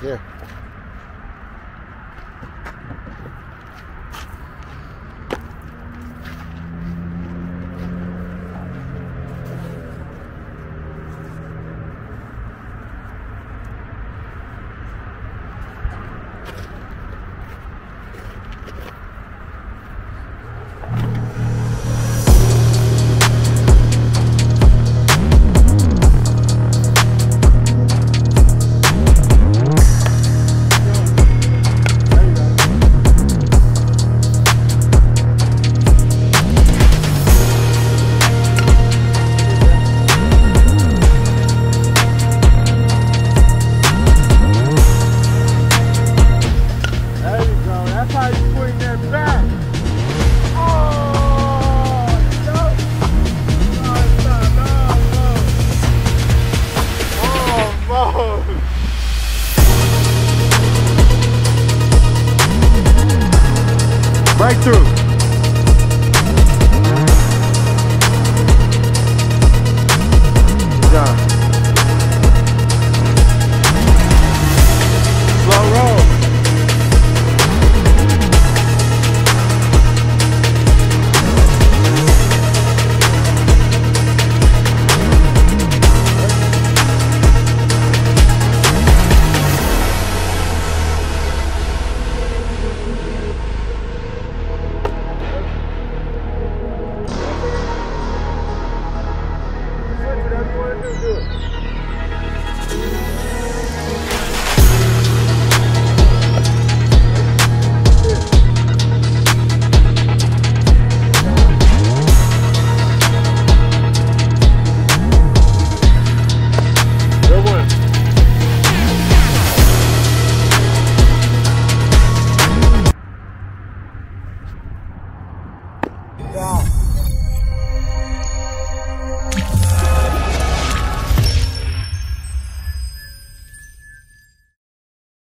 Here. Breakthrough. do, do.